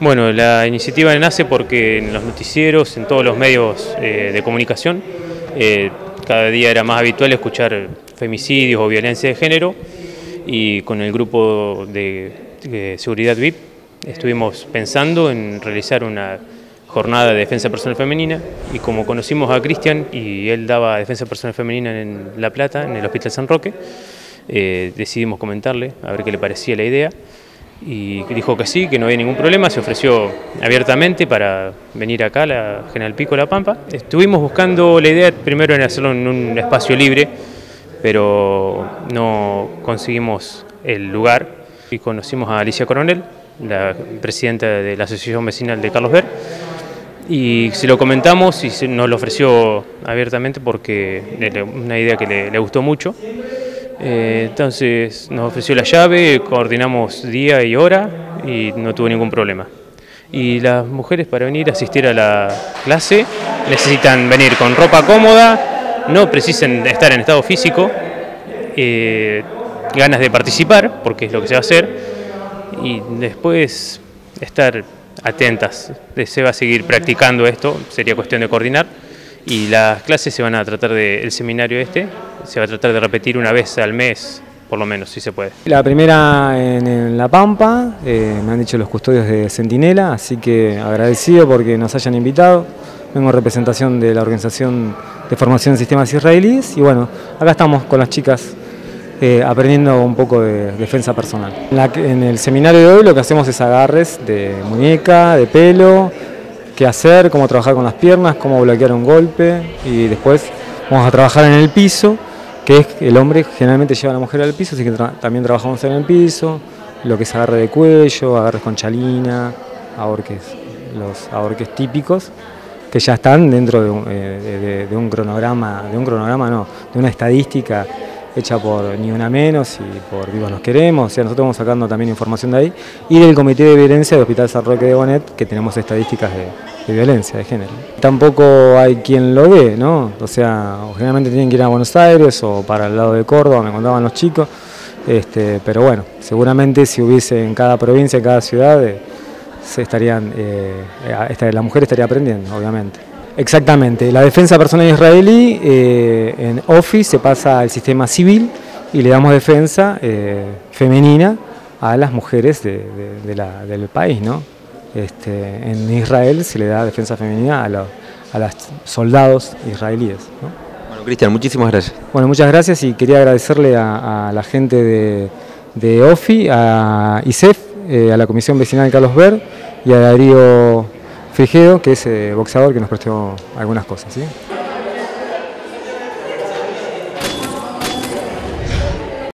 Bueno, la iniciativa nace porque en los noticieros, en todos los medios eh, de comunicación, eh, cada día era más habitual escuchar femicidios o violencia de género y con el grupo de, seguridad VIP estuvimos pensando en realizar una jornada de defensa personal femenina y como conocimos a Cristian y él daba defensa personal femenina en La Plata, en el Hospital San Roque, eh, decidimos comentarle a ver qué le parecía la idea y dijo que sí, que no había ningún problema, se ofreció abiertamente para venir acá a la General Pico La Pampa. Estuvimos buscando la idea primero en hacerlo en un espacio libre, pero no conseguimos el lugar y conocimos a Alicia Coronel, la presidenta de la Asociación Vecinal de Carlos Ver, y se lo comentamos y nos lo ofreció abiertamente porque era una idea que le gustó mucho. Eh, entonces nos ofreció la llave, coordinamos día y hora y no tuvo ningún problema. Y las mujeres para venir a asistir a la clase necesitan venir con ropa cómoda, no precisen estar en estado físico, eh, ganas de participar, porque es lo que se va a hacer, y después estar atentas. Se va a seguir practicando esto, sería cuestión de coordinar y las clases se van a tratar de, el seminario este, se va a tratar de repetir una vez al mes, por lo menos, si se puede. La primera en, La Pampa, eh, me han dicho los custodios de Centinela, así que agradecido porque nos hayan invitado. Vengo en representación de la Organización de Formación de Sistemas Israelíes y bueno, acá estamos con las chicas eh, aprendiendo un poco de defensa personal. en el seminario de hoy lo que hacemos es agarres de muñeca, de pelo, qué hacer, cómo trabajar con las piernas, cómo bloquear un golpe y después vamos a trabajar en el piso, que es el hombre generalmente lleva a la mujer al piso, así que también trabajamos en el piso, lo que es agarre de cuello, agarres con chalina, ahorques, los ahorques típicos que ya están dentro de un, eh, de un cronograma, de un cronograma no, de una estadística hecha por Ni Una Menos y por Vivos Nos Queremos, o sea, nosotros vamos sacando también información de ahí, y del Comité de Violencia del Hospital San Roque de Bonet, que tenemos estadísticas de, violencia de género. Tampoco hay quien lo ve, ¿no? O sea, generalmente tienen que ir a Buenos Aires o para el lado de Córdoba, me contaban los chicos, este, pero bueno, seguramente si hubiese en cada provincia, en cada ciudad, eh, se estarían, eh, la mujer estaría aprendiendo, obviamente. Exactamente, la defensa personal israelí eh, en Office se pasa al sistema civil y le damos defensa eh, femenina a las mujeres del país. ¿no? Este, en Israel se le da defensa femenina a, los soldados israelíes. Bueno, Cristian, muchísimas gracias. Bueno, muchas gracias y quería agradecerle a, la gente de, de OFI, a ISEF, eh, a la Comisión Vecinal de Carlos Ver y a Darío Frigedo, que es eh, boxeador que nos prestó algunas cosas. ¿sí?